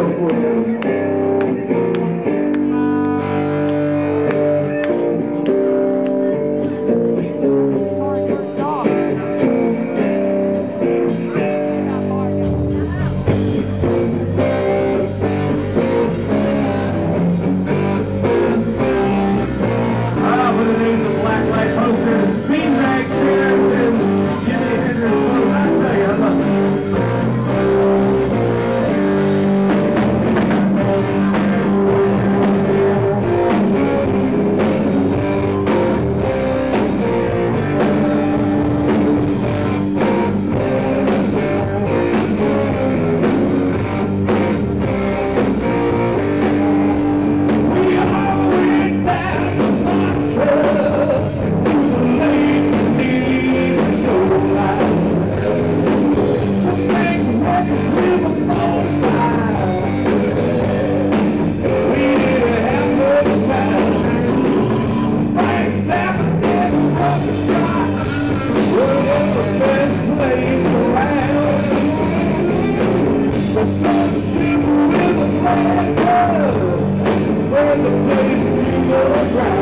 Buku. Sleeping with a black love. We're the place to go around.